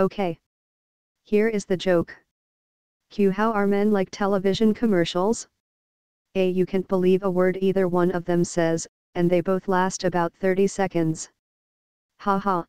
Okay. Here is the joke. Q. How are men like television commercials? A. You can't believe a word either one of them says, and they both last about 30 seconds. Ha ha.